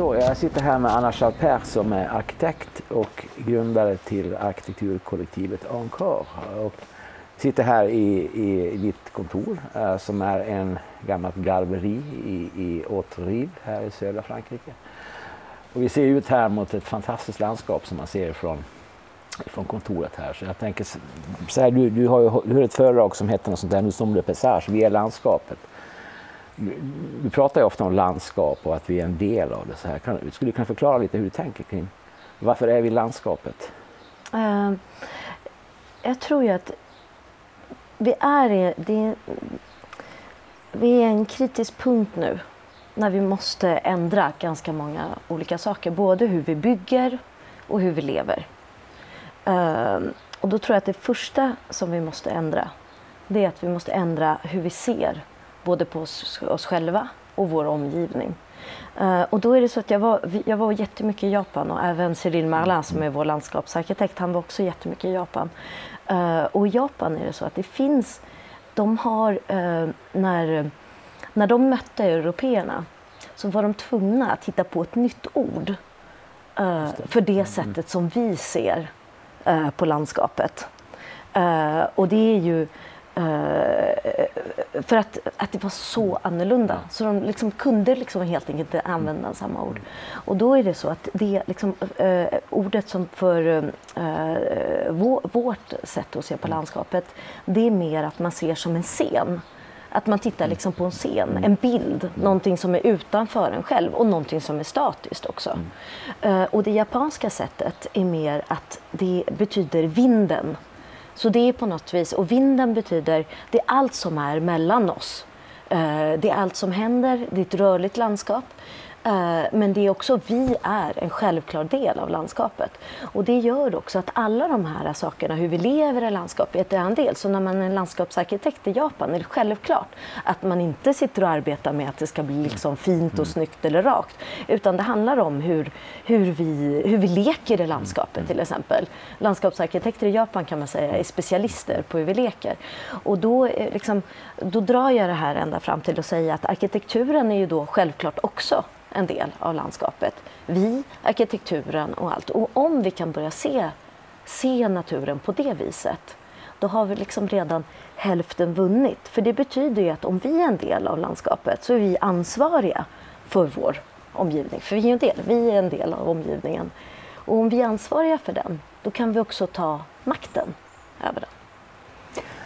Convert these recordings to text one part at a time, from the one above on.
Så, jag sitter här med Anna Chalper som är arkitekt och grundare till arkitekturkollektivet Encore. Och sitter här i, i ditt kontor eh, som är en gammalt garveri i, i Auterive här i södra Frankrike. Och vi ser ut här mot ett fantastiskt landskap som man ser från, från kontoret här. Så jag tänker, så här, du, du har ju du har ett föredrag som heter något sånt där, nu som le passage, vi är landskapet. Du pratar ju ofta om landskap och att vi är en del av det. Så här. Kan, skulle du kunna förklara lite hur du tänker kring varför är vi landskapet? Uh, jag tror ju att vi är, i, det, vi är en kritisk punkt nu när vi måste ändra ganska många olika saker. Både hur vi bygger och hur vi lever. Uh, och då tror jag att det första som vi måste ändra det är att vi måste ändra hur vi ser både på oss, oss själva och vår omgivning. Uh, och då är det så att jag var, jag var jättemycket i Japan och även Cyril Marlin som är vår landskapsarkitekt, han var också jättemycket i Japan. Uh, och i Japan är det så att det finns, de har, uh, när, när de mötte européerna så var de tvungna att hitta på ett nytt ord för det sättet som vi ser på landskapet. och det är ju för att, att det var så annorlunda. Så de liksom kunde liksom helt enkelt inte använda samma ord. Och då är det så att det liksom, uh, ordet som för uh, vår, vårt sätt att se på landskapet, det är mer att man ser som en scen. Att man tittar liksom på en scen, en bild, någonting som är utanför en själv och någonting som är statiskt också. Uh, och det japanska sättet är mer att det betyder vinden så det är på något vis, och vinden betyder, det är allt som är mellan oss. Eh, det är allt som händer, det är ett rörligt landskap. Eh, men det är också, vi är en självklar del av landskapet. Och det gör också att alla de här sakerna, hur vi lever i landskapet, är en del. Så när man är landskapsarkitekt i Japan är det självklart att man inte sitter och arbetar med att det ska bli liksom fint och mm. snyggt eller rakt. Utan det handlar om hur, hur, vi, hur vi leker i landskapet till exempel. Landskapsarkitekter i Japan kan man säga är specialister på hur vi leker. Och då, liksom, då drar jag det här ända fram till att säga att arkitekturen är ju då självklart också en del av landskapet. Vi, arkitekturen och allt. Och om vi kan börja se, se naturen på det viset, då har vi liksom redan hälften vunnit. För det betyder ju att om vi är en del av landskapet så är vi ansvariga för vår omgivning. För vi är en del, vi är en del av omgivningen. Och om vi är ansvariga för den, då kan vi också ta makten över den.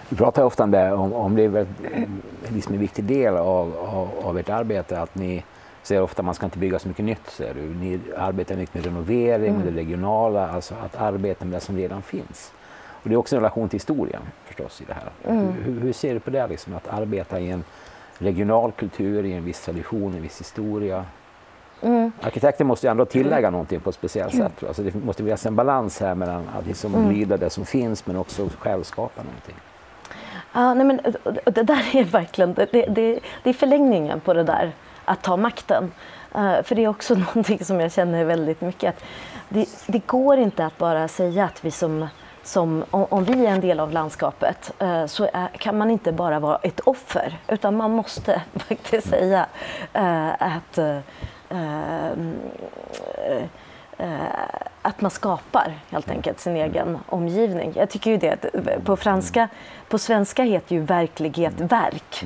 Vi pratar ofta om det, om, om det är eh, liksom en viktig del av, av, av ert arbete, att ni säger ofta att man ska inte bygga så mycket nytt. Säger du. Ni arbetar mycket med renovering, mm. med det regionala, alltså att arbeta med det som redan finns. Och det är också en relation till historien förstås i det här. Mm. Hur, hur, ser du på det, liksom, att arbeta i en regional kultur, i en viss tradition, en viss historia? Mm. Arkitekten måste ju ändå tillägga mm. någonting på ett speciellt sätt. Alltså det måste finnas en balans här mellan att liksom mm. lyda det som finns men också själv skapa någonting. Ja, nej men, det där är verkligen, det, det, det är förlängningen på det där att ta makten. Uh, för det är också någonting som jag känner väldigt mycket. Att det, det går inte att bara säga att vi som, som om, vi är en del av landskapet uh, så kan man inte bara vara ett offer utan man måste faktiskt säga uh, att att man skapar helt enkelt sin egen omgivning. Jag tycker ju det, på franska, på svenska heter ju verklighet verk.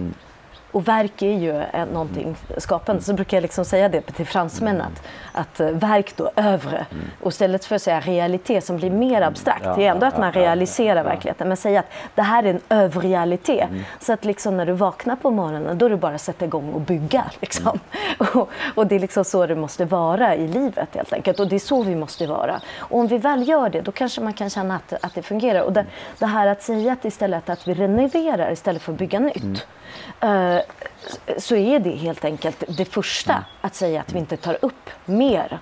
Mm. Och verk är ju någonting skapande. Så brukar jag liksom säga det till fransmän att, att eh, verk då, övre. Mm. Och istället för att säga realitet som blir mer abstrakt, det är ändå att man realiserar verkligheten. Men säga att det här är en överrealitet. Mm. Så att liksom när du vaknar på morgonen då är det bara att sätta igång och bygga. Liksom. Mm. Och, och, det är liksom så det måste vara i livet helt enkelt. Och det är så vi måste vara. Och om vi väl gör det, då kanske man kan känna att, att det fungerar. Och det, det här att säga att istället att vi renoverar istället för att bygga nytt. Mm. Uh, Eh, så är det helt enkelt det första att säga att vi inte tar upp mer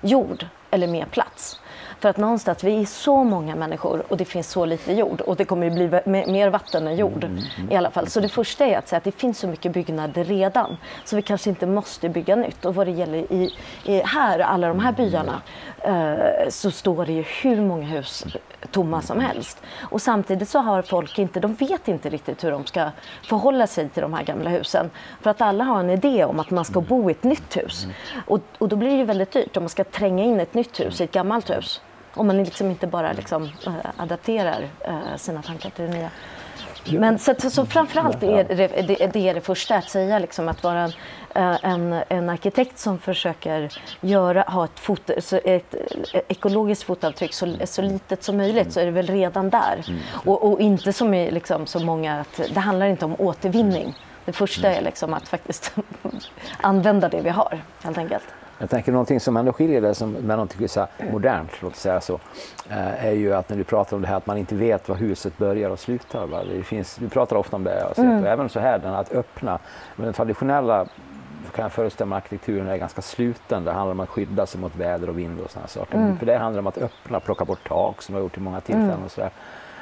jord eller mer plats. För att någonstans, vi är så många människor och det finns så lite jord och det kommer ju bli mer vatten än jord mm, mm, i alla fall. Så det första är att säga att det finns så mycket byggnader redan så vi kanske inte måste bygga nytt. Och vad det gäller i, i här, alla de här byarna, eh, så står det ju hur många hus tomma som helst. Och samtidigt så har folk inte, de vet inte riktigt hur de ska förhålla sig till de här gamla husen. För att alla har en idé om att man ska bo i ett nytt hus. Och, och då blir det väldigt dyrt om man ska tränga in ett nytt hus i ett gammalt hus. Om man liksom inte bara liksom, äh, adapterar äh, sina tankar till det nya. Men så, så framförallt är det, det, det är det första att säga, liksom, att vara en, eh, en, en arkitekt som försöker göra, ha ett, fot, ett ekologiskt fotavtryck så, så litet som möjligt så är det väl redan där. Mm. Och, och inte som i liksom, så många, att det handlar inte om återvinning. Det första är liksom att faktiskt använda det vi har helt enkelt. Jag tänker någonting som ändå skiljer det som, med någonting så modernt, låt säga så, eh, är ju att när du pratar om det här att man inte vet var huset börjar och slutar. Va? Det finns, du pratar ofta om det, alltså, mm. och även så här, den att öppna. Men den traditionella kan jag föreställa mig arkitekturen är ganska sluten. Det handlar om att skydda sig mot väder och vind och sådana saker. Mm. För det handlar om att öppna, plocka bort tak som jag har gjort i många tillfällen. Mm. Och så där.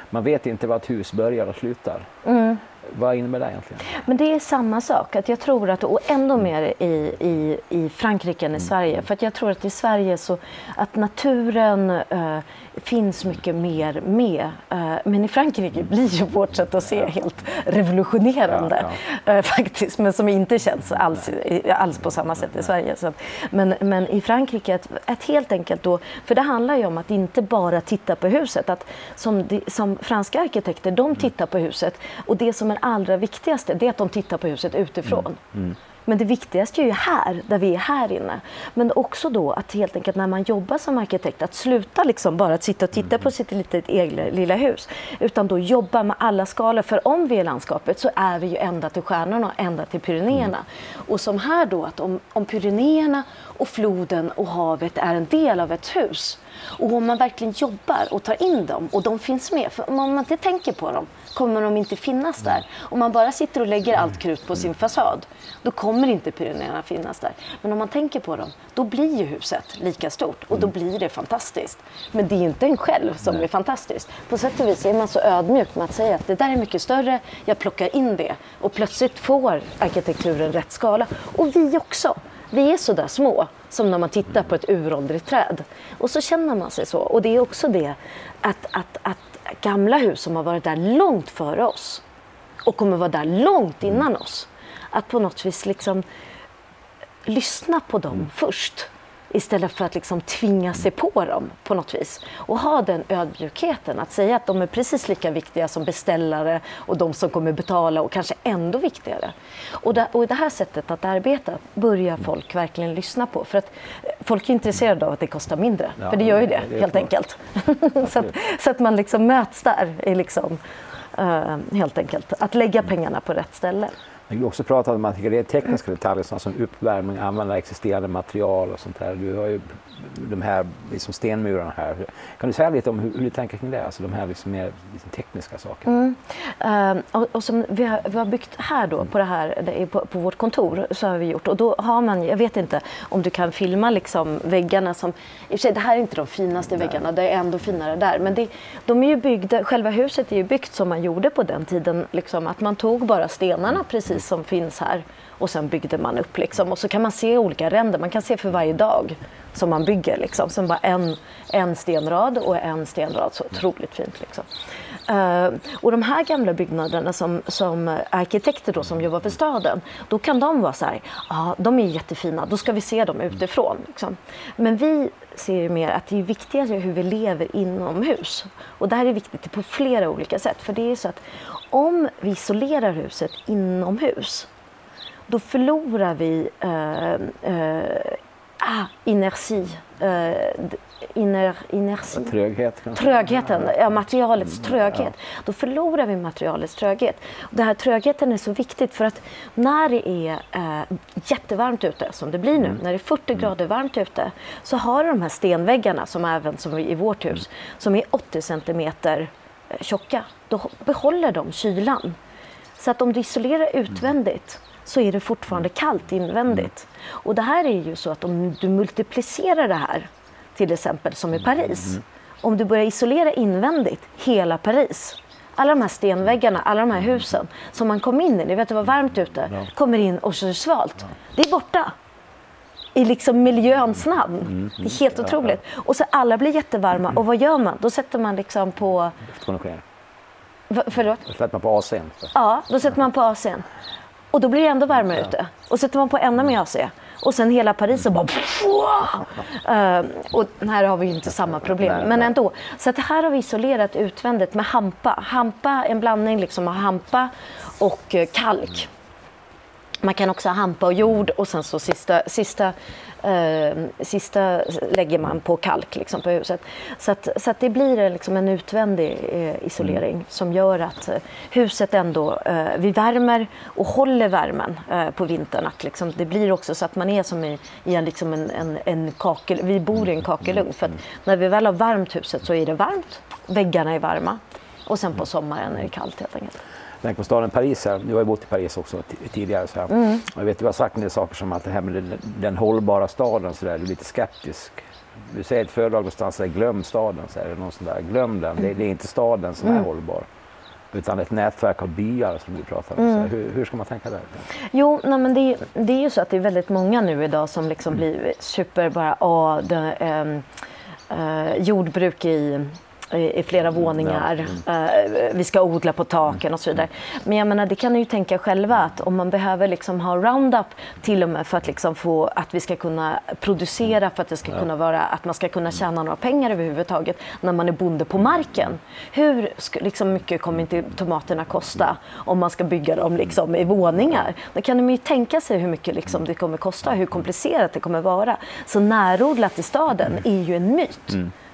Man vet inte var ett hus börjar och slutar. Mm. Vad innebär det egentligen? Men det är samma sak, att jag tror att, och ändå mm. mer i, i, i Frankrike än i mm. Sverige, för att jag tror att i Sverige så att naturen uh, finns mycket mer med. Uh, men i Frankrike blir ju vårt sätt att se helt revolutionerande ja, ja. Uh, faktiskt, men som inte känns alls, alls på samma sätt i Sverige. Så, men, men i Frankrike, att, att helt enkelt då, för det handlar ju om att inte bara titta på huset, att som, som franska arkitekter, de tittar på huset och det som är allra viktigaste det är att de tittar på huset utifrån. Mm. Mm. Men det viktigaste är ju här, där vi är här inne. Men också då att helt enkelt när man jobbar som arkitekt, att sluta liksom bara att sitta och titta på sitt litet egna lilla hus. Utan då jobba med alla skalor. För om vi är landskapet så är vi ju ända till stjärnorna och ända till Pyrenéerna. Mm. Och som här då, att om, om Pyrenéerna och floden och havet är en del av ett hus. Och om man verkligen jobbar och tar in dem och de finns med, för om man inte tänker på dem kommer de inte finnas där. Om man bara sitter och lägger allt krut på sin fasad, då kommer inte Pyrenéerna finnas där. Men om man tänker på dem, då blir ju huset lika stort och då mm. blir det fantastiskt. Men det är inte en själv som är fantastiskt. På sätt och vis är man så ödmjuk med att säga att det där är mycket större, jag plockar in det och plötsligt får arkitekturen rätt skala. Och vi också. Vi är så där små som när man tittar på ett uråldrigt träd. Och så känner man sig så. Och det är också det att, att, att gamla hus som har varit där långt före oss och kommer vara där långt innan mm. oss. Att på något vis liksom lyssna på dem mm. först istället för att liksom tvinga sig på dem på något vis. Och ha den ödmjukheten att säga att de är precis lika viktiga som beställare och de som kommer betala och kanske ändå viktigare. Och det, och det här sättet att arbeta börjar folk verkligen lyssna på för att folk är intresserade av att det kostar mindre, ja, för det gör ju det, det helt enkelt. så, att, så, att, man liksom möts där, i liksom, uh, helt enkelt, att lägga pengarna på rätt ställe. Du har också pratat om att det är tekniska detaljer som uppvärmning, använda existerande material och sånt där. Du har ju de här liksom stenmurarna här. Kan du säga lite om hur, hur du tänker kring det, alltså de här liksom mer liksom tekniska sakerna? Mm. Uh, och, och, som vi har, vi har byggt här då, på, det här, på, på, vårt kontor, så har vi gjort. Och då har man, jag vet inte om du kan filma liksom väggarna som, i och för sig det här är inte de finaste Nej. väggarna, det är ändå finare där. Men det, de är ju byggda, själva huset är ju byggt som man gjorde på den tiden, liksom, att man tog bara stenarna precis som finns här och sen byggde man upp liksom. Och så kan man se olika ränder, man kan se för varje dag som man bygger. Liksom. Sen bara en, en stenrad och en stenrad, så otroligt fint. Liksom. Uh, och de här gamla byggnaderna som, som arkitekter då, som jobbar för staden, då kan de vara så här, ja de är jättefina, då ska vi se dem utifrån. Liksom. Men vi ser ju mer att det är viktigare hur vi lever inomhus. Och det här är viktigt på flera olika sätt. För det är så att om vi isolerar huset inomhus, då förlorar vi uh, uh, ah, inerti. Uh, iner, inerti. Tröghet. Trögheten, ja, materialets mm, tröghet. Ja. Då förlorar vi materialets tröghet. Den här trögheten är så viktigt för att när det är eh, jättevarmt ute, som det blir nu, mm. när det är 40 mm. grader varmt ute, så har du de här stenväggarna, som även som i vårt hus, mm. som är 80 centimeter eh, tjocka. Då behåller de kylan. Så att om du isolerar utvändigt så är det fortfarande kallt invändigt. Och det här är ju så att om du multiplicerar det här till exempel som i Paris. Om du börjar isolera invändigt hela Paris alla de här stenväggarna, alla de här husen som man kom in i, ni vet det var varmt ute, Ja. kommer in och så är det svalt. Det är borta. I liksom miljöns namn. Mm, Det är helt otroligt. Och så alla blir jättevarma och vad gör man? Då sätter man liksom på, Luftkonditionering. förlåt? Då sätter man på AC'n. Ja, då sätter man på AC'n. Och då blir det ändå varmare ute. Och sätter man på ännu mer AC. Och sen hela Paris och bara... Uh, och här har vi ju inte samma problem, Nej, men ändå. Så att här har vi isolerat utvändigt med hampa. Hampa, en blandning liksom av hampa och eh, kalk. Man kan också ha hampa och jord och sen så sista, sista, sista lägger man på kalk liksom, på huset. Så att, så att det blir liksom en utvändig eh, isolering som gör att eh, huset ändå, eh, vi värmer och håller värmen på vintern. Att liksom, det blir också så att man är som i, i en, liksom en, en, en kakel, vi bor i en kakelugn. För att när vi väl har varmt huset så är det varmt, väggarna är varma och sen på sommaren är det kallt helt enkelt. Tänk på staden Paris här. Du har ju bott i Paris också tidigare. Så. Mm. Jag vet, du har sagt en del saker som att det här med den, den hållbara staden, så där, du är lite skeptisk. Du säger ett föredrag någonstans, där, glöm staden. Så här, någon sån där. Glöm den, det, det är inte staden som Mm. är hållbar. Utan ett nätverk av byar som du pratar om. Mm. Så hur, hur ska man tänka där? Jo, nej, men det, det är ju så att det är väldigt många nu idag som liksom blir super bara, åh, det, ehm, eh, jordbruk i i flera våningar, eh, vi ska odla på taken och så vidare. Men jag menar, det kan ni ju tänka själva att om man behöver liksom ha Roundup till och med för att, liksom få, att vi ska kunna producera, för att det ska kunna vara, att man ska kunna tjäna några pengar överhuvudtaget när man är bonde på marken. Hur liksom mycket kommer inte tomaterna kosta om man ska bygga dem liksom i våningar? Då kan man ju tänka sig hur mycket liksom det kommer kosta, hur komplicerat det kommer vara. Så närodlat i staden är ju en myt.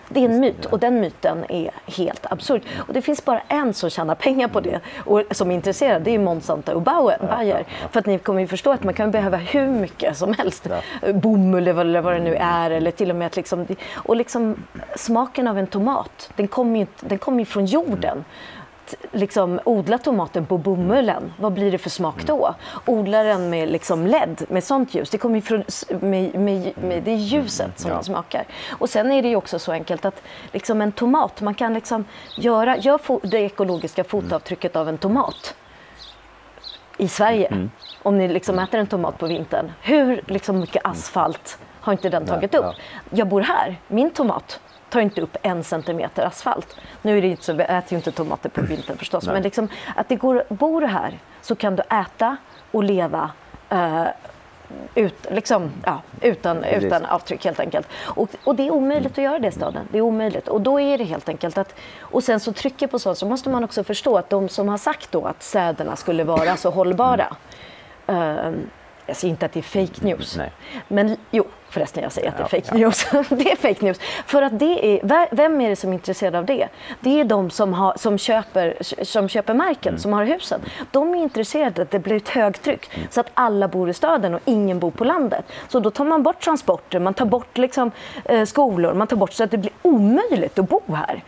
Det är en myt och den myten är helt absurd. Och det finns bara en som tjänar pengar på det och som är intresserad, det är Monsanto och Bayer. För att ni kommer ju förstå att man kan behöva hur mycket som helst. Bomull eller vad det nu är eller till och med att liksom, och liksom smaken av en tomat, den kommer ju, den kommer ju från jorden t- liksom odla tomaten på bomullen, vad blir det för smak då? Odla den med liksom LED, med sånt ljus, det kommer från, med, med, med det ljuset som Ja. den smakar. Och sen är det ju också så enkelt att liksom en tomat, man kan liksom göra, gör det ekologiska fotavtrycket av en tomat i Sverige. Om ni liksom äter en tomat på vintern, hur liksom mycket asfalt har inte den tagit Ja, upp? ja. Jag bor här, min tomat tar inte upp en centimeter asfalt. Nu är det inte så, vi äter ju inte tomater på vintern förstås, Nej. men liksom att det går, bor du här så kan du äta och leva eh, ut, liksom, ja, utan, utan avtryck helt enkelt. Och, och det är omöjligt att göra det i staden. Det är omöjligt. Och då är det helt enkelt att, och sen så trycker på sånt så måste man också förstå att de som har sagt då att städerna skulle vara så hållbara, eh, jag säger inte att det är fake news, Nej. men jo, förresten jag säger att det är Ja, fake news. det är fake news. För att det är, ve- vem är det som är intresserad av det? Det är de som, har, som, köper, som köper marken, Mm. som har husen. De är intresserade att det blir ett högtryck Mm. så att alla bor i staden och ingen bor på landet. Så då tar man bort transporter, man tar bort liksom, eh, skolor, man tar bort så att det blir omöjligt att bo här.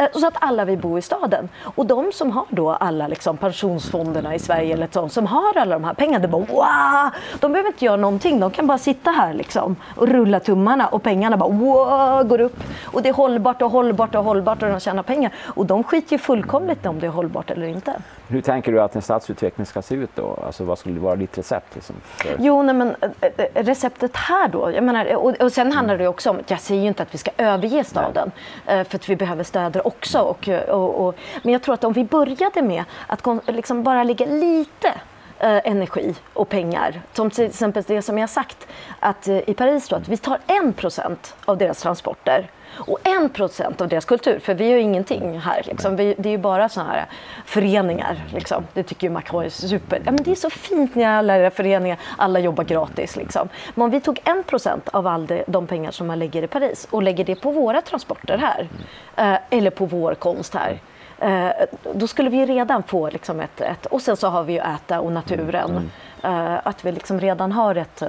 Eh, så att alla vill bo i staden. Och de som har då alla liksom pensionsfonderna i Sverige eller sånt, som har alla de här pengarna, det bara wow! De behöver inte göra någonting, de kan bara sitta här liksom och rulla tummarna och pengarna bara wow, går upp. Och det är hållbart och hållbart och hållbart och de tjänar pengar. Och de skiter ju fullkomligt i om det är hållbart eller inte. Hur tänker du att en stadsutveckling ska se ut då? Alltså vad skulle vara ditt recept? Liksom, för... Jo, nej, men eh, eh, receptet här då, jag menar, och, och sen handlar det också om, jag säger ju inte att vi ska överge staden, eh, för att vi behöver städer också. Och, och, och, men jag tror att om vi började med att liksom bara lägga lite energi och pengar, som till exempel det som jag sagt, att i Paris då, att vi tar en procent av deras transporter och en procent av deras kultur, för vi har ju ingenting här. Liksom. Vi, det är ju bara sådana här föreningar. Liksom. Det tycker ju Macron är super. Ja, men det är så fint när alla era föreningar, alla jobbar gratis. Liksom. Men om vi tog en procent av all det, de pengar som man lägger i Paris och lägger det på våra transporter här, eh, eller på vår konst här, eh, då skulle vi redan få liksom ett, ett... Och sen så har vi ju äta och naturen. Eh, att vi liksom redan har ett, eh,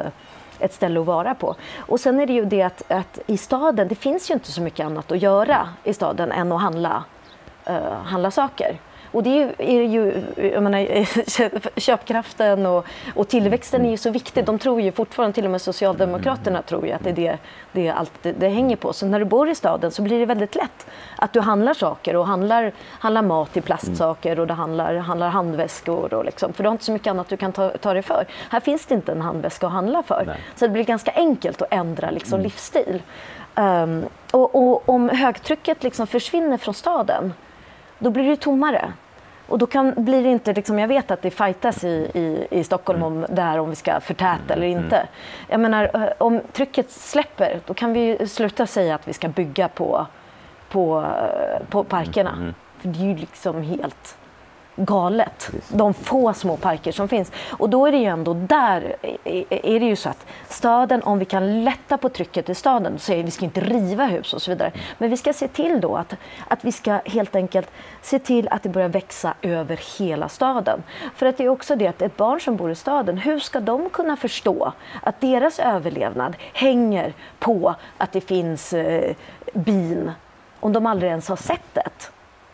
ett ställe att vara på. Och sen är det ju det att, att i staden, det finns ju inte så mycket annat att göra i staden än att handla, uh, handla saker. Och det är ju, är ju jag menar, köpkraften och, och tillväxten är ju så viktig. De tror ju fortfarande, till och med Socialdemokraterna tror ju att det är det det, allt det, det hänger på. Så när du bor i staden så blir det väldigt lätt att du handlar saker och handlar, handlar mat i plastsaker och du handlar, handlar handväskor. Och liksom, för du har inte så mycket annat du kan ta, ta dig för. Här finns det inte en handväska att handla för. Nej. Så det blir ganska enkelt att ändra liksom, mm. livsstil. Um, och, och, om högtrycket liksom försvinner från staden, då blir det tommare. Och då kan, blir det inte, liksom, jag vet att det fightas i, i, i Stockholm om det här om vi ska förtäta eller mm. inte. Jag menar, eh, om trycket släpper, då kan vi sluta säga att vi ska bygga på, på, eh, på parkerna. Mm. För det är ju liksom helt galet. De få små parker som finns. Och då är det ju ändå där är det ju så att staden, om vi kan lätta på trycket i staden, så säger vi ska inte riva hus och så vidare. Men vi ska se till då att, att vi ska helt enkelt se till att det börjar växa över hela staden. För att det är också det att ett barn som bor i staden, hur ska de kunna förstå att deras överlevnad hänger på att det finns eh, bin om de aldrig ens har sett det?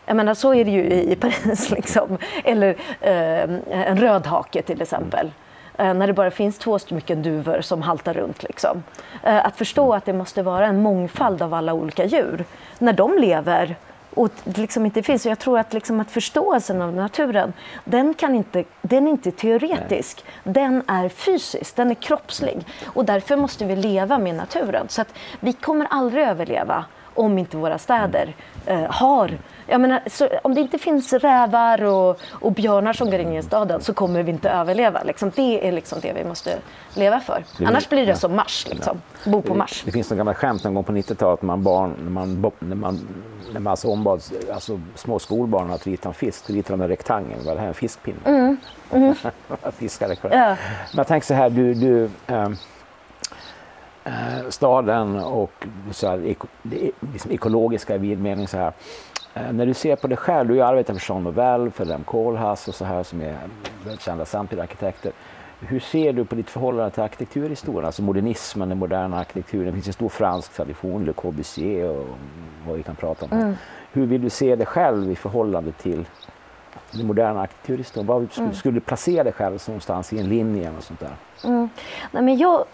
Jag menar, så är det ju i Paris. Liksom. Eller eh, en rödhake till exempel. Eh, när det bara finns två stycken duvor som haltar runt. Liksom. Eh, att förstå att det måste vara en mångfald av alla olika djur. När de lever och liksom inte finns. jag tror att, liksom att förståelsen av naturen, den, kan inte, den är inte teoretisk. Nej. Den är fysisk, den är kroppslig. Och därför måste vi leva med naturen. Så att vi kommer aldrig överleva om inte våra städer eh, har jag menar, så, om det inte finns rävar och, och, björnar som går in i staden så kommer vi inte överleva. Liksom. Det är liksom det vi måste leva för. Annars blir det som Mars, liksom. bo på Mars. Det, det finns något gammalt skämt någon gång på 90-talet när man, barn, när man, när man, när man alltså ombad alltså, små skolbarn att rita en fisk, då ritade de en rektangel. Var det här en fiskpinne? Mm. Mm. Fiskare. Ja. Men tänker så här, du, du ähm, staden och så här, eko, det, liksom ekologiska i vid mening så här. Eh, när du ser på dig själv, du arbetar för Jean Nouvel, för Rem Koolhaas och så här som är väldigt kända samtidsarkitekter. Hur ser du på ditt förhållande till arkitekturhistorien, alltså modernismen, den moderna arkitekturen? Det finns en stor fransk tradition, Le Corbusier och vad vi kan prata om. Mm. Hur vill du se dig själv i förhållande till den moderna arkitekturhistorien? Var mm. skulle du placera dig själv någonstans i en linje? Och sånt där? Mm. Nej, men jag,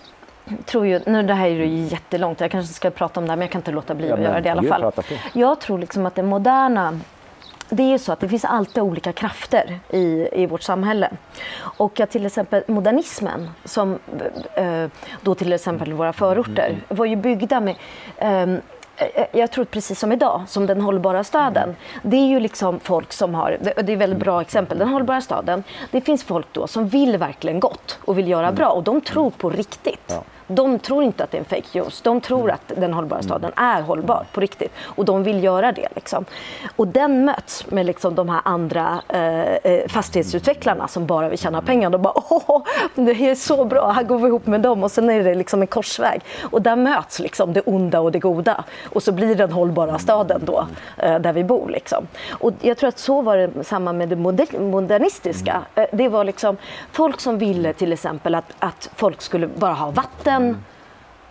tror ju, nu det här är ju jättelångt, jag kanske ska prata om det här, men jag kan inte låta bli ja, att göra det i alla fall. Jag tror liksom att det moderna det är ju så att det finns alltid olika krafter i, i vårt samhälle. Och att till exempel modernismen, som eh, då till exempel våra förorter, var ju byggda med eh, jag tror precis som idag, som den hållbara staden. Det är ju liksom folk som har, det är ett väldigt bra exempel, den hållbara staden. Det finns folk då som vill verkligen gott och vill göra bra och de tror på riktigt. De tror inte att det är en fake news. De tror att den hållbara staden är hållbar på riktigt och de vill göra det. Liksom. Och den möts med liksom de här andra eh, eh fastighetsutvecklarna som bara vill tjäna pengar. De bara åh, det är så bra, här går vi ihop med dem och sen är det liksom en korsväg. Och där möts liksom det onda och det goda och så blir den hållbara staden då eh, där vi bor. Liksom. Och jag tror att så var det samma med det modernistiska. Eh, det var liksom folk som ville till exempel att, att folk skulle bara ha vatten vatten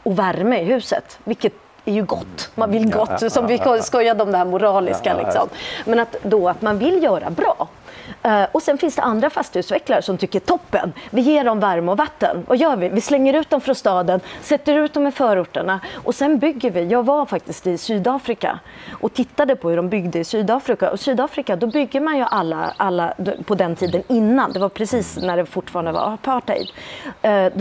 och värme i huset, vilket är ju gott. Man vill gott, som vi skojade om det här moraliska. Liksom. Men att då att man vill göra bra. Eh, och sen finns det andra fastighetsutvecklare som tycker toppen, vi ger dem värme och vatten. Vad gör vi? Vi slänger ut dem från staden, sätter ut dem i förorterna och sen bygger vi. Jag var faktiskt i Sydafrika och tittade på hur de byggde i Sydafrika. Och Sydafrika, då bygger man ju alla, alla på den tiden innan, det var precis när det fortfarande var apartheid. Eh, eh,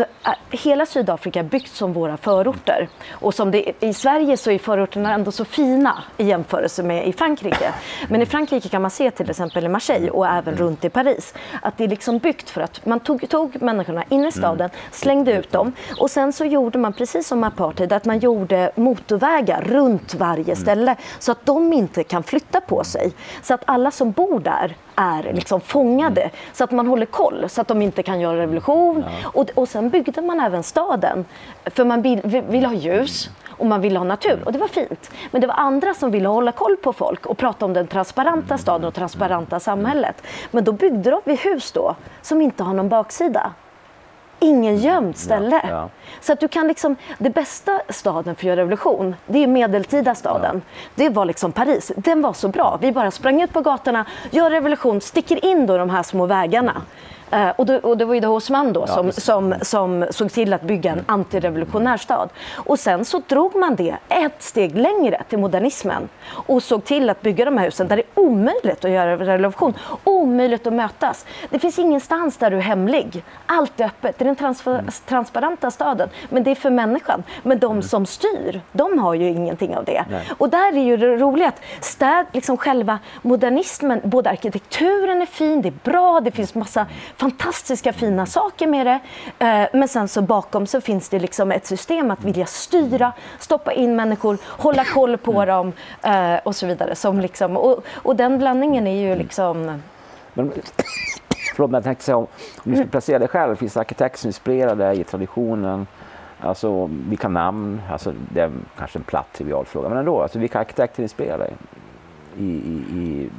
hela Sydafrika är byggt som våra förorter. Och som det, i Sverige så är förorterna ändå så fina i jämförelse med i Frankrike. Men i Frankrike kan man se till exempel i Marseille och även runt i Paris. Att det är liksom byggt för att man tog, tog människorna in i mm. staden, slängde ut dem och sen så gjorde man precis som apartheid att man gjorde motorvägar runt varje mm. ställe så att de inte kan flytta på sig. Så att alla som bor där är liksom fångade mm. så att man håller koll så att de inte kan göra revolution. Ja. Och, och sen byggde man även staden för man vill, vill ha ljus och man ville ha natur och det var fint. Men det var andra som ville hålla koll på folk och prata om den transparenta staden och transparenta samhället. Men då byggde de vi hus då som inte har någon baksida. ingen gömt ställe. Ja, ja. Så att du kan liksom, det bästa staden för att göra revolution, det är medeltida staden. Det var liksom Paris. Den var så bra. Vi bara sprang ut på gatorna, gör revolution, sticker in då de här små vägarna. Eh, och, då, och det var ju då Haussmann då som, precis. som, som såg till att bygga en antirevolutionär stad. Och sen så drog man det ett steg längre till modernismen och såg till att bygga de här husen där det är omöjligt att göra revolution, omöjligt att mötas. Det finns ingenstans där du är hemlig. Allt är öppet. Det är den trans- transparenta staden, men det är för människan. Men de som styr, de har ju ingenting av det. Nej. Och där är ju det roliga att städ, liksom själva modernismen, både arkitekturen är fin, det är bra, det finns massa fantastiska fina saker med det. Eh, men sen så bakom så finns det liksom ett system att vilja styra, stoppa in människor, hålla koll på dem eh, och så vidare. Som liksom, och, och den blandningen är ju liksom... Men, förlåt, men jag tänkte säga om, om du Mm. skulle placera dig själv, finns det arkitekter som inspirerar dig i traditionen? Alltså vilka namn? Alltså, det är kanske en platt trivial fråga, men ändå. Alltså, vilka arkitekter inspirerar dig i, i, i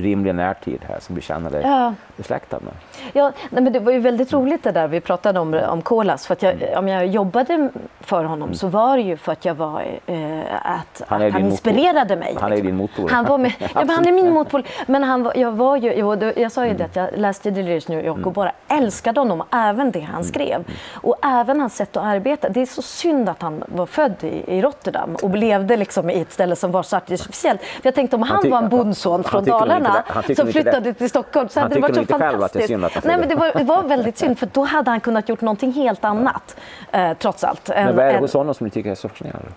rimlig närtid här som du känner dig Ja. besläktad med? Ja, nej, men det var ju väldigt roligt det där vi pratade om, om Kolas. För att jag, om jag jobbade för honom så var det ju för att jag var eh, att Han att han inspirerade mig. Han är liksom. din motor. Han, var med, ja, men han är min motpol. Men han var, jag, var ju, det- jag sa ju det att jag läste Delirious New York och bara älskade honom. Även det han skrev. Och även hans sätt att arbeta. Det är så synd att han var född i, i Rotterdam och levde liksom i ett ställe som var så artificiellt. För jag tänkte om han, ty- var en bondson han från inte Dalarna. Han som inte det. flyttade till Stockholm så Han så nog inte själv att det är fantastiskt. synd att han Nej, men det, var, det var väldigt synd för då hade han kunnat gjort någonting helt annat. Eh, trots allt. Men En- vad är det hos honom som du tycker är så fascinerande?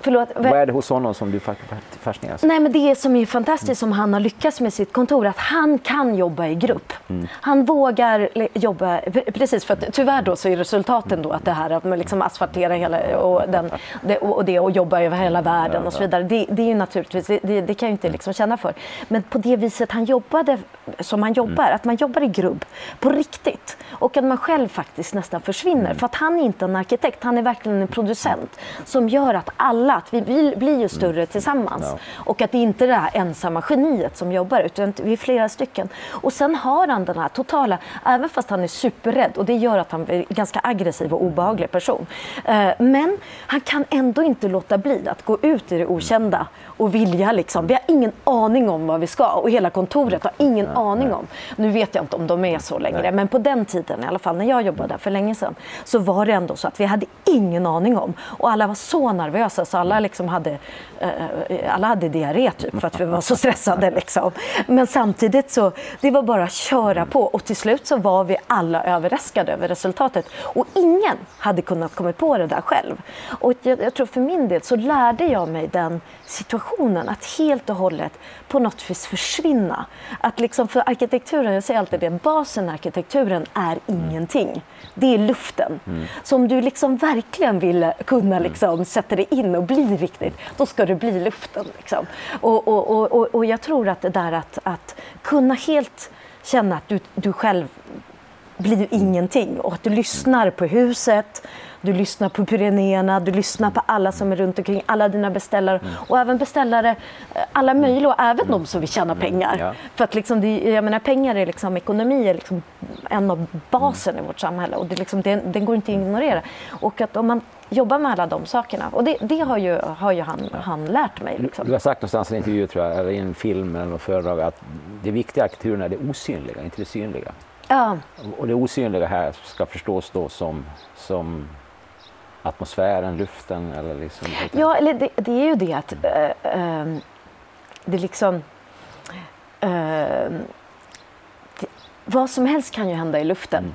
Förlåt, Vad är det hos honom som du fa- fascineras? Nej, men det som är fantastiskt som han har lyckats med sitt kontor att han kan jobba i grupp. Mm. Han vågar jobba, precis för att tyvärr då så är resultaten då att det här att man liksom asfalterar hela och, den, det, och det och jobba över hela världen och så vidare. Det, det är ju naturligtvis, det, det, kan jag inte liksom känna för. Men på det viset han jobbade som han jobbar, Mm. att man jobbar i grupp på riktigt och att man själv faktiskt nästan försvinner. Mm. För att han är inte en arkitekt, han är verkligen en producent som gör att alla, att vi, blir ju större tillsammans. Mm. Ja. Och att det inte är det här ensamma geniet som jobbar utan vi är flera stycken. Och sen har han den här totala, även fast han är superrädd och det gör att han är en ganska aggressiv och obehaglig person. Eh, Men han kan ändå inte låta bli att gå ut i det okända och vilja liksom, vi har ingen aning om vad vi ska och hela kontoret har ingen aning om. Nu vet jag inte om de är så längre men på den tiden i alla fall när jag jobbade där för länge sedan så var det ändå så att vi hade ingen aning om och alla var så nervösa så alla liksom hade, eh, alla hade diarré typ för att vi var så stressade liksom. Men samtidigt så, det var bara att köra på och till slut så var vi alla överraskade över resultatet och ingen hade kunnat komma på det där själv. Och jag, jag tror för min del så lärde jag mig den situationen att helt och hållet på något vis försvinna. Att liksom för arkitekturen, jag säger alltid det, basen i arkitekturen är ingenting. Det är luften. Så om du liksom verkligen vill kunna liksom sätta dig in och bli riktigt, då ska det bli luften. Liksom. Och, och, och, och, och jag tror att det där att, att kunna helt känna att du, du själv blir ingenting och att du lyssnar på huset, du lyssnar på Pyrenéerna, du lyssnar på alla som är runt omkring, alla dina beställare och även beställare, eh, alla möjliga och även de som vill tjäna pengar. Ja. För att liksom det, jag menar pengar är liksom, ekonomi är liksom en av basen i vårt samhälle och det, liksom, det, den går inte att ignorera. Och att om man jobbar med alla de sakerna, och det, det har ju, har ju han, han lärt mig. Du Liksom. har sagt någonstans i en intervju, tror jag, eller i en film eller något föredrag att det viktiga i arkitekturen är det osynliga, inte det synliga. Ja, Och det osynliga här ska förstås då som, som atmosfären, luften eller liksom... Ja, eller det, det är ju det att eh, ehm, det liksom... ehm, det, vad som helst kan ju hända i luften.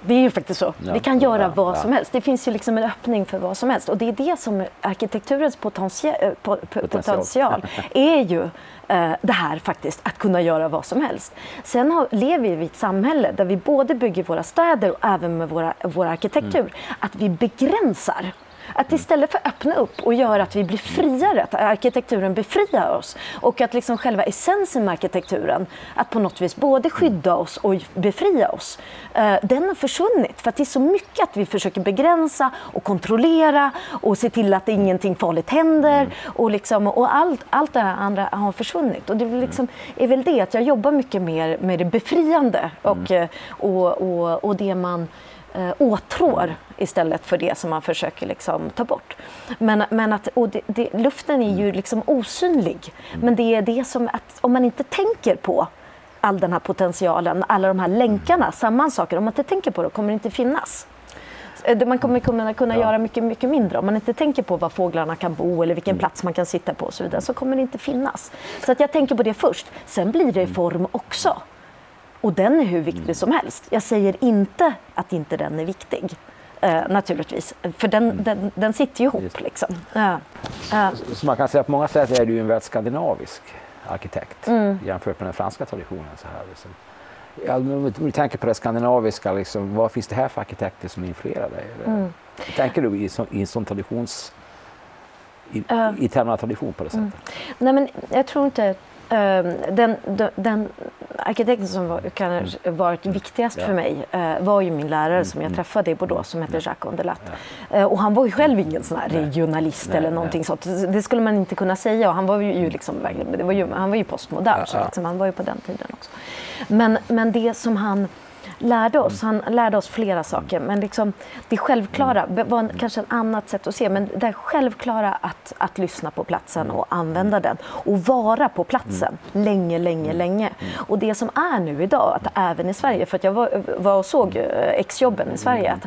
Det är ju faktiskt så. Ja, Vi kan göra ja, vad ja. som helst. Det finns ju liksom en öppning för vad som helst. Och det är det som arkitekturens potential, Potential. potential är ju eh, det här faktiskt, att kunna göra vad som helst. Sen har, lever vi i ett samhälle där vi både bygger våra städer och även med våra, vår arkitektur, Mm. att vi begränsar Att istället för att öppna upp och göra att vi blir friare, att arkitekturen befriar oss och att liksom själva essensen med arkitekturen, att på något vis både skydda oss och befria oss, eh, den har försvunnit. För att det är så mycket att vi försöker begränsa och kontrollera och se till att ingenting farligt händer. Mm. Och, liksom, och allt, allt det här andra har försvunnit. Och det är, liksom, är väl det att jag jobbar mycket mer med det befriande och, mm. och, och, och det man eh, åtrår istället för det som man försöker liksom ta bort. Men, men att, det, det, luften är ju liksom osynlig. Mm. Men det är det som att om man inte tänker på all den här potentialen, alla de här länkarna, samma saker, om man inte tänker på det kommer det inte finnas. Eh, man kommer kunna, kunna ja. göra mycket, mycket mindre. Om man inte tänker på var fåglarna kan bo eller vilken mm. plats man kan sitta på och så vidare så kommer det inte finnas. Så att jag tänker på det först. Sen blir det form också. Och den är hur viktig som helst. Jag säger inte att inte den är viktig. Uh, naturligtvis, för den, mm. den, den sitter ju ihop. Liksom. Uh, uh. Så man kan säga att på många sätt är du en väldigt skandinavisk arkitekt mm. jämfört med den franska traditionen. Så här, liksom. ja, om du tänker på det skandinaviska, liksom, vad finns det här för arkitekter som influerar dig? Mm. Tänker du i, i en sån traditions i, i termerna tradition på det sättet? Mm. Nej, men jag tror inte den, den, den, arkitekten som var, kan mm. varit viktigast för mig uh, var ju min lärare mm. som jag mm. träffade i Bordeaux som heter Jacques Ondelat. Uh, och han var ju själv ingen sån regionalist eller någonting sånt. Det skulle man inte kunna säga och han var ju liksom, var ju, han var ju postmodern, så liksom, han var ju på den tiden också. Men, men det som han lärde oss. Han lärde oss flera saker. Men liksom, det självklara var kanske ett annat sätt att se. Men det självklara att, att lyssna på platsen och använda den. Och vara på platsen länge, länge, länge. Och det som är nu idag, att även i Sverige, för att jag var, var och såg eh, exjobben i Sverige. Att,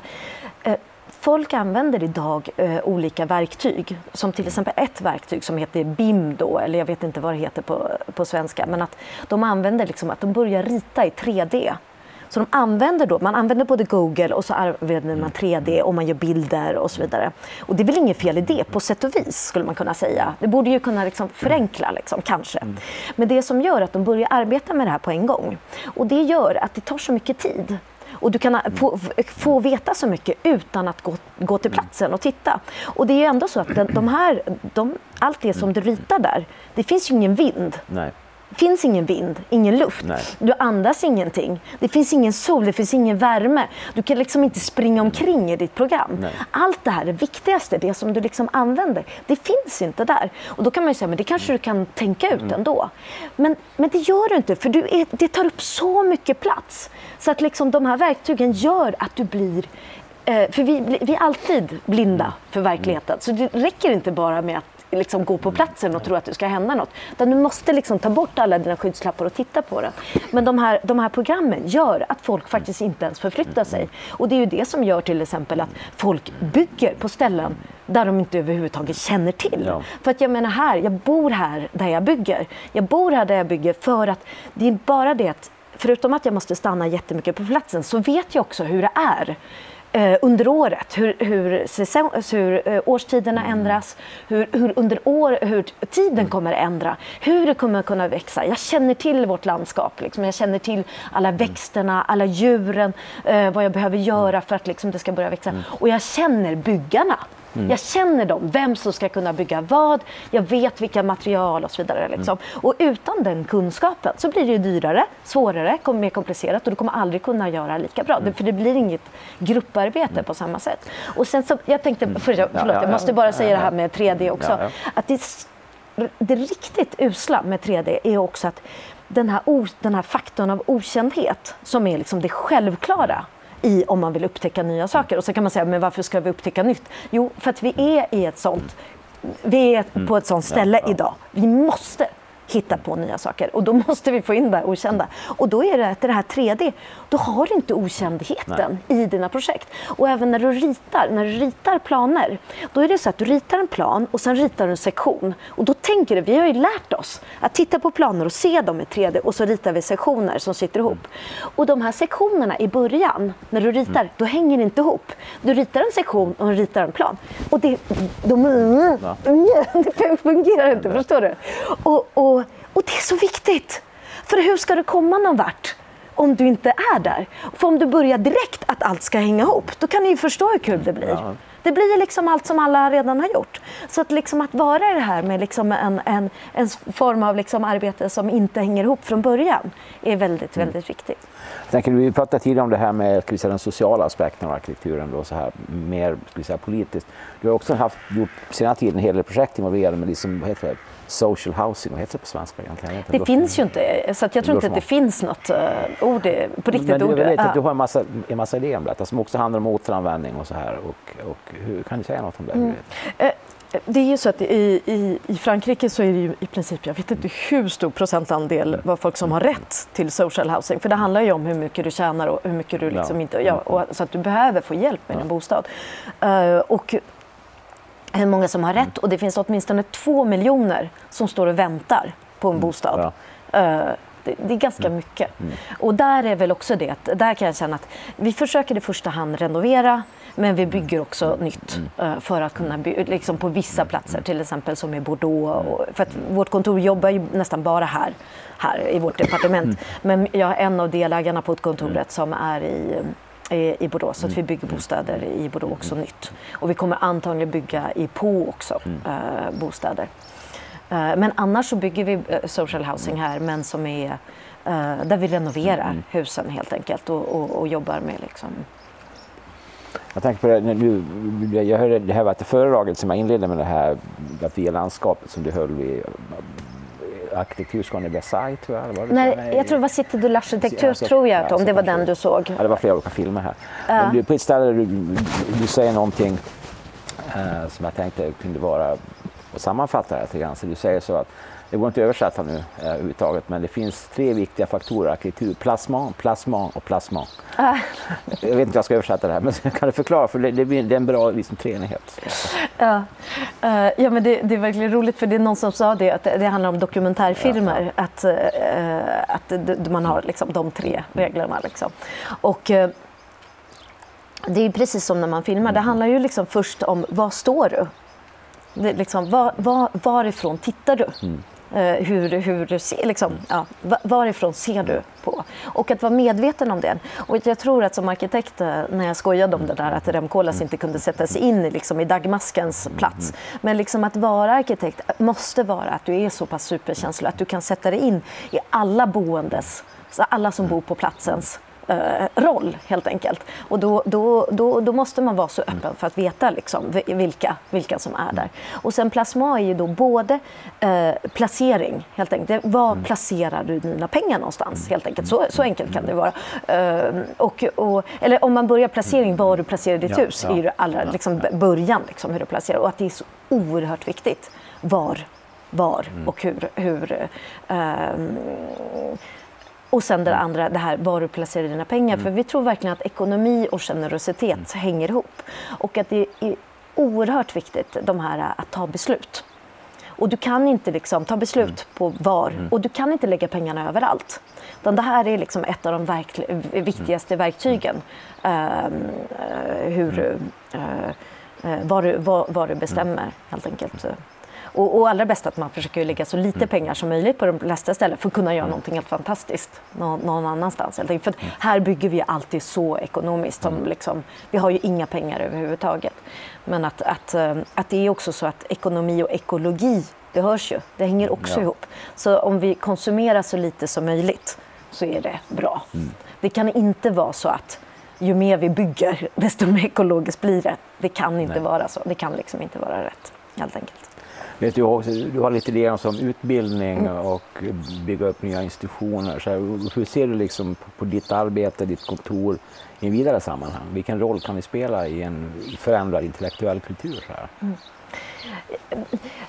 eh, Folk använder idag eh, olika verktyg, som till exempel ett verktyg som heter BIM, då, eller jag vet inte vad det heter på, på svenska, men att de använder liksom att de börjar rita i 3D. Så de använder då, man använder både Google och så använder man 3D och man gör bilder och så vidare. Och det är väl inget fel i det på sätt och vis skulle man kunna säga. Det borde ju kunna liksom förenkla liksom, kanske. Mm. Men det som gör att de börjar arbeta med det här på en gång och det gör att det tar så mycket tid. Och du kan få, få veta så mycket utan att gå, gå till platsen och titta. Och det är ju ändå så att de här, de, allt det som du ritar där, det finns ju ingen vind. Nej finns ingen vind, ingen luft. Nej. Du andas ingenting. Det finns ingen sol, det finns ingen värme. Du kan liksom inte springa omkring i ditt program. Nej. Allt det här, det viktigaste, det som du liksom använder, det finns inte där. Och då kan man ju säga, men det kanske du kan tänka ut mm. ändå. Men, men det gör du inte, för du är, det tar upp så mycket plats. Så att liksom de här verktygen gör att du blir eh, för vi, vi är alltid blinda för verkligheten. Så det räcker inte bara med att liksom gå på platsen och tro att det ska hända något. Utan du måste liksom ta bort alla dina skyddslappar och titta på den. Men de här, de här programmen gör att folk faktiskt inte ens förflyttar sig. Och det är ju det som gör till exempel att folk bygger på ställen där de inte överhuvudtaget känner till. Ja. För att jag menar här, jag bor här där jag bygger. Jag bor här där jag bygger för att det är bara det att förutom att jag måste stanna jättemycket på platsen så vet jag också hur det är under året, hur, hur, säsong, hur eh, årstiderna mm. ändras, hur, hur, under år, hur tiden mm. kommer att ändra, hur det kommer att kunna växa. Jag känner till vårt landskap, liksom. jag känner till alla mm. växterna, alla djuren, eh, vad jag behöver göra för att liksom, det ska börja växa. Och jag känner byggarna. Mm. Jag känner dem, vem som ska kunna bygga vad, jag vet vilka material och så vidare. Liksom. Mm. Och utan den kunskapen så blir det dyrare, svårare, mer komplicerat och du kommer aldrig kunna göra lika bra. Mm. För det blir inget grupparbete mm. på samma sätt. Och sen så, jag tänkte, mm. för, förlåt, ja, ja, jag måste bara säga det här med 3D också. Att det, det riktigt usla med 3D är också att den här, den här faktorn av okändhet som är liksom det självklara i om man vill upptäcka nya saker. Och så kan man säga, men varför ska vi upptäcka nytt? Jo, för att vi är i ett sånt vi är på ett sånt ställe mm. idag. Vi måste hitta på nya saker. Och då måste vi få in det okända. Och då är det att det här 3D, då har du inte okändheten Nej. i dina projekt. Och även när du ritar, när du ritar planer, då är det så att du ritar en plan och sen ritar du en sektion. Och då tänker du, vi har ju lärt oss att titta på planer och se dem i 3D och så ritar vi sektioner som sitter ihop. Och de här sektionerna i början, när du ritar, då hänger det inte ihop. Du ritar en sektion och ritar en plan. Och det, de, det fungerar inte, förstår du? Och, och och det är så viktigt! För hur ska du komma någon vart om du inte är där? För om du börjar direkt att allt ska hänga ihop, då kan ni ju förstå hur kul det blir. Ja. Det blir liksom allt som alla redan har gjort. Så att, liksom att vara det här med liksom en, en, en form av liksom arbete som inte hänger ihop från början är väldigt, mm. väldigt viktigt. Jag tänker, vi pratade tidigare om det här med ska säga, den sociala aspekten av arkitekturen, då, så här, mer ska säga, politiskt. Du har också haft, gjort senare tid en hel del projekt involverade med liksom, vad heter det, social housing, vad heter det på svenska? Egentligen? Det finns ju inte, så jag tror inte att det finns något uh, ord, på riktigt Men ord. Jag vet att du har en massa, en massa idéer om detta som också handlar om återanvändning och så här. Och, och hur, kan du säga något om det? Mm. Uh, det är ju så att i, i, i, Frankrike så är det ju i princip, jag vet inte hur stor procentandel var folk som har rätt till social housing. För det handlar ju om hur mycket du tjänar och hur mycket du liksom ja. inte... Ja, och, så att du behöver få hjälp med ja. din bostad. Uh, och hur många som har rätt och det finns åtminstone två miljoner som står och väntar på en mm. bostad. Ja. Uh, det, det, är ganska mm. mycket. Mm. Och där är väl också det där kan jag känna att vi försöker i första hand renovera men vi bygger också mm. nytt uh, för att kunna bygga liksom på vissa platser, till exempel som i Bordeaux. Och, för att vårt kontor jobbar ju nästan bara här, här i vårt departement. Men jag är en av delägarna på kontoret som är i i Bordeaux, så att vi bygger bostäder i Bordeaux också nytt. Och vi kommer antagligen bygga i Po också, äh, bostäder. Äh, men annars så bygger vi äh, social housing här, men som är där vi renoverar mm. husen helt enkelt och, och, och jobbar med liksom. Jag tänker på det, nu, jag hörde det här var föredraget som jag inledde med det här fria landskapet som du höll vid arkitekturskolan i Versailles tror jag. Var det Nej, jag tror det var Cité de l'Architecture, alltså, tror jag, ja, om det var den du såg. Ja, det var flera olika filmer här. Ja. Men på ett ställe du, du säger någonting eh, som jag tänkte kunde vara, och sammanfatta det lite grann, så du säger så att det går inte att översätta nu eh, överhuvudtaget, men det finns tre viktiga faktorer arkitektur. Plasman, plasman och plasman. Ah. Jag vet inte hur jag ska översätta det här, men kan du förklara? För det, det, det är en bra liksom, treenighet. Ja, uh, ja men det, det, är verkligen roligt, för det är någon som sa det, att det handlar om dokumentärfilmer. Ja, ja. Att, uh, att man har liksom, de tre reglerna. Liksom. Och, uh, det är precis som när man filmar. Det handlar ju liksom först om var står du? Det, liksom, var, var, varifrån tittar du? Mm. Eh, hur, hur du ser, liksom, ja, varifrån ser du på? Och att vara medveten om det. Och jag tror att som arkitekt, eh, när jag skojade om det där att Remkolas inte kunde sätta sig in liksom, i dagmaskens plats. Men liksom att vara arkitekt måste vara att du är så pass superkänslig att du kan sätta dig in i alla boendes, alla som bor på platsens roll helt enkelt. Och då, då, då, då, måste man vara så öppen för att veta liksom, vilka, vilka som är där. Och sen plasma är ju då både eh, placering, helt enkelt. Var mm. placerar du dina pengar någonstans? Helt enkelt. Så, så enkelt kan det vara. Eh, och, och, eller om man börjar placering, var du placerar ditt ja, hus, ja, är ju allra liksom, början liksom, hur du placerar. Och att det är så oerhört viktigt var var mm. och hur, hur um, och sen det mm. andra, det här var du placerar dina pengar. Mm. För vi tror verkligen att ekonomi och generositet mm. hänger ihop. Och att det är oerhört viktigt de här att ta beslut. Och du kan inte liksom ta beslut mm. på var mm. och du kan inte lägga pengarna överallt. Utan det här är liksom ett av de verk viktigaste verktygen. Uh, hur, uh, var, du, du bestämmer helt enkelt. Och, och allra bäst att man försöker lägga så lite mm. pengar som möjligt på de flesta ställen för att kunna göra mm. någonting helt fantastiskt någon, någon annanstans. För mm. här bygger vi alltid så ekonomiskt. Som mm. liksom, vi har ju inga pengar överhuvudtaget. Men att, att, eh, att det är också så att ekonomi och ekologi, det hörs ju. Det hänger också ja. ihop. Så om vi konsumerar så lite som möjligt så är det bra. Mm. Det kan inte vara så att ju mer vi bygger, desto mer ekologiskt blir det. Det kan inte Nej. vara så. Det kan liksom inte vara rätt, helt enkelt. Vet du, du har lite idéer om utbildning och bygga upp nya institutioner. Så här, hur ser du liksom på ditt arbete, ditt kontor i en vidare sammanhang? Vilken roll kan vi spela i en förändrad intellektuell kultur? Så här? Mm.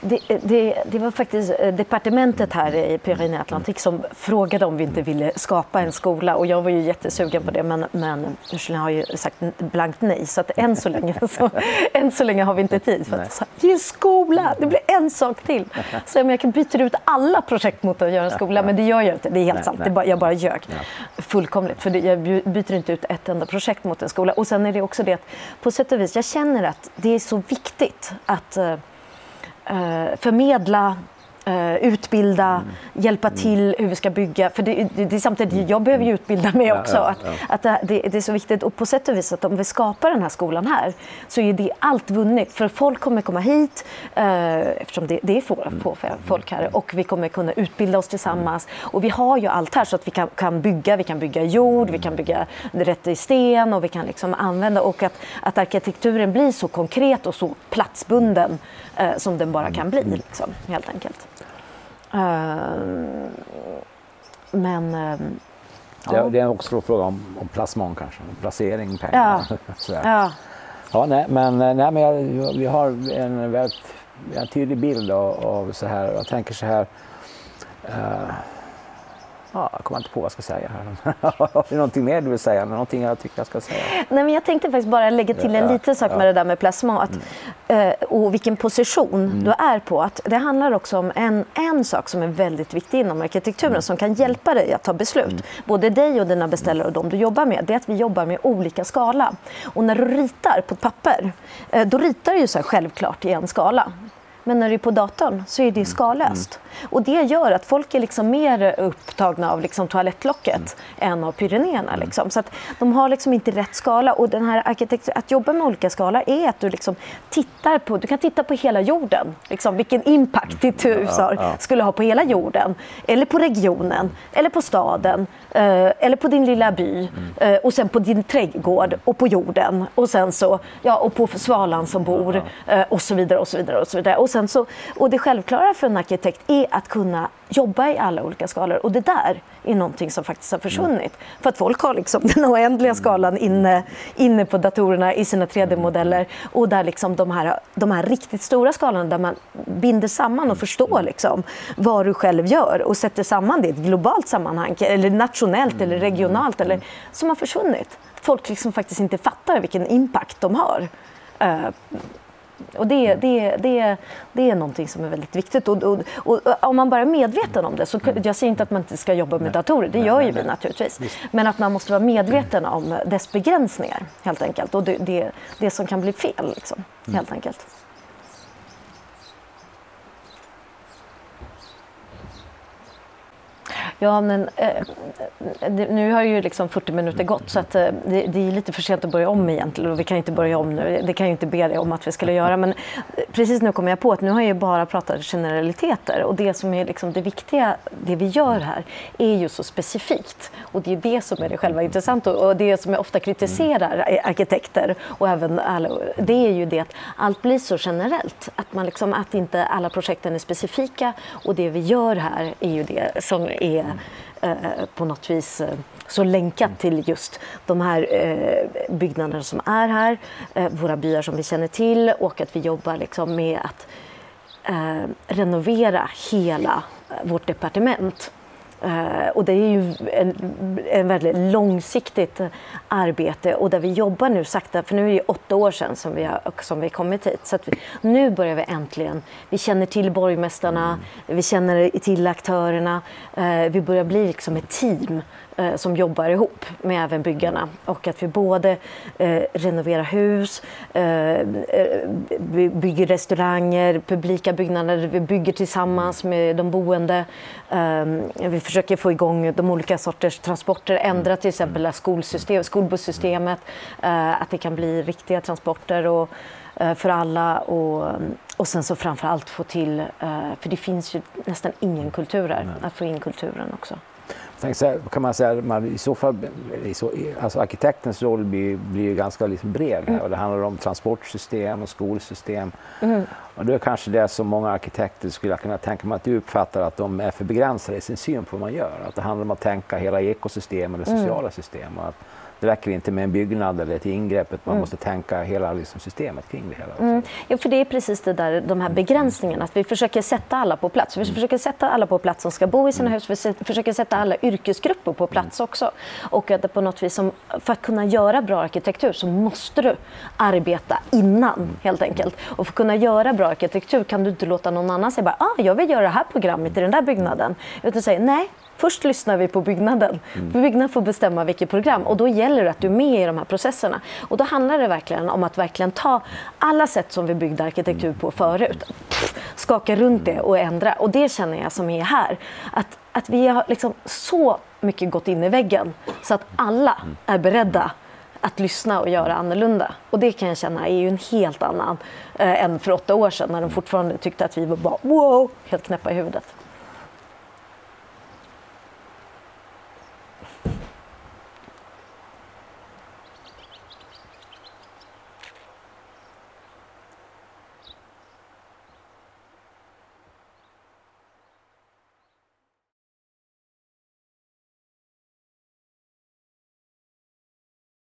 Det, det, det, var faktiskt eh, departementet här i Pyrénées Atlantique som frågade om vi inte ville skapa en skola. Och jag var ju jättesugen på det men, men Michelin har ju sagt blankt nej. Så att än så länge, så, än så länge har vi inte tid. För att, det är en skola, det blir en sak till. Så jag kan byta ut alla projekt mot att göra en skola men det gör jag inte, det är helt sant, det bara, jag bara ljög. Fullkomligt. För det, jag byter inte ut ett enda projekt mot en skola. Och sen är det också det att på sätt och vis, jag känner att det är så viktigt att uh, förmedla Uh, utbilda, mm. hjälpa mm. till hur vi ska bygga. För det, det, det är samtidigt, jag behöver ju utbilda mig också. Ja, ja, ja. Att, att det, det, är så viktigt. Och på sätt och vis att om vi skapar den här skolan här så är det allt vunnet. För folk kommer komma hit, uh, eftersom det, det är få, mm. få folk här, och vi kommer kunna utbilda oss tillsammans. Och vi har ju allt här så att vi kan, kan bygga. Vi kan bygga jord, vi kan bygga rätt i sten och vi kan liksom använda. Och att, att arkitekturen blir så konkret och så platsbunden uh, som den bara kan bli, liksom, helt enkelt. Ehm, men... Ehm, ja. Det är också en fråga om, om plasmon kanske, placering, pengar. Ja. ja. ja nej, men, nej, men jag, vi har en väldigt en tydlig bild av, av så här, jag tänker så här uh, Ja, jag kommer inte på vad jag ska säga. Här. Har du någonting mer du vill säga? Någonting jag tycker jag ska säga? Nej, men jag tänkte faktiskt bara lägga till en liten sak med det där med plasma att, mm. eh, och vilken position mm. du är på. Att det handlar också om en, en sak som är väldigt viktig inom arkitekturen mm. som kan hjälpa dig att ta beslut. Mm. Både dig och dina beställare och de du jobbar med. Det är att vi jobbar med olika skala. Och när du ritar på ett papper, eh, då ritar du så här självklart i en skala. Men när det är på datorn så är det mm. skalöst. Mm. Och det gör att folk är liksom mer upptagna av liksom toalettlocket mm. än av Pyrenéerna. Mm. Liksom. Så att de har liksom inte rätt skala. Och den här att jobba med olika skalor är att du liksom tittar på, du kan titta på hela jorden. Liksom, vilken impact ditt hus har, ja, ja. skulle ha på hela jorden. Eller på regionen, eller på staden, eh, eller på din lilla by. Mm. Eh, och sen på din trädgård och på jorden. Och sen så, ja, och på svalan som bor. Eh, och så vidare och så vidare. Och så vidare. Och sen så, och det självklara för en arkitekt är att kunna jobba i alla olika skalor. Och det där är någonting som faktiskt har försvunnit. Mm. För att folk har liksom den oändliga skalan inne, inne på datorerna i sina 3D-modeller. Och där liksom de, här, de här riktigt stora skalorna där man binder samman och förstår liksom vad du själv gör och sätter samman det i ett globalt sammanhang, eller nationellt eller regionalt, eller, som har försvunnit. Folk liksom faktiskt inte fattar vilken impact de har. Uh, och det, det, det, det är någonting som är väldigt viktigt. Och, och, och, om man bara är medveten om det, så jag säger inte att man inte ska jobba med datorer, det gör ju vi naturligtvis. Men att man måste vara medveten om dess begränsningar, helt enkelt. Och det, det, det som kan bli fel, liksom, helt enkelt. Ja, men eh, nu har ju liksom 40 minuter gått så att, eh, det, det, är lite för sent att börja om egentligen och vi kan inte börja om nu. Det kan jag inte be dig om att vi skulle göra. Men eh, precis nu kommer jag på att nu har jag bara pratat generaliteter och det som är liksom det viktiga, det vi gör här, är ju så specifikt. Och det är det som är det själva intressanta och det som jag ofta kritiserar arkitekter och även alla, det är ju det att allt blir så generellt. Att, man liksom, att inte alla projekten är specifika och det vi gör här är ju det som är på något vis eh, så länkat till just de här eh, byggnaderna som är här, eh, våra byar som vi känner till och att vi jobbar liksom med att eh, renovera hela eh, vårt departement. Eh, och det är ju en, en väldigt långsiktigt arbete och där vi jobbar nu sakta, för nu är det åtta år sedan som vi har som vi kommit hit. Så vi, nu börjar vi äntligen, vi känner till borgmästarna, mm. vi känner till aktörerna, eh, vi börjar bli liksom ett team som jobbar ihop med även byggarna och att vi både eh, renoverar hus, eh, eh bygger restauranger, publika byggnader, vi bygger tillsammans med de boende. Eh, vi försöker få igång de olika sorters transporter, ändra till exempel skolsystem, skolbussystemet, eh, att det kan bli riktiga transporter och för alla och, och sen så framför allt få till, för det finns ju nästan ingen kultur här, att få in kulturen också. Så kan man säga man, i så fall, alltså arkitektens roll blir, blir ganska liksom bred här, och det handlar om transportsystem och skolsystem. Mm. Och det är kanske det som många arkitekter skulle kunna tänka mig att du uppfattar att de är för begränsade i sin syn på vad man gör. Att det handlar om att tänka hela ekosystem eller sociala mm. system. Och att det räcker inte med en byggnad eller ett ingrepp, man mm. måste tänka hela liksom, systemet kring det hela. Mm. Ja, för det är precis det där, de här begränsningarna, att vi försöker sätta alla på plats. Vi mm. försöker sätta alla på plats som ska bo i sina mm. hus, vi försöker sätta alla yrkesgrupper på plats mm. också. Och att på något vis, som, för att kunna göra bra arkitektur så måste du arbeta innan, mm. helt enkelt. Och för att kunna göra bra arkitektur kan du inte låta någon annan säga bara, ah, jag vill göra det här programmet i den där byggnaden. Utan säga, nej, Först lyssnar vi på byggnaden. Mm. Byggnaden får bestämma vilket program och då gäller det att du är med i de här processerna. Och då handlar det verkligen om att verkligen ta alla sätt som vi byggde arkitektur på förut. skaka runt det och ändra. Och det känner jag som är här. Att, att vi har liksom så mycket gått in i väggen så att alla är beredda att lyssna och göra annorlunda. Och det kan jag känna är ju en helt annan eh, än för åtta år sedan när de fortfarande tyckte att vi var bara wow, helt knäppa i huvudet.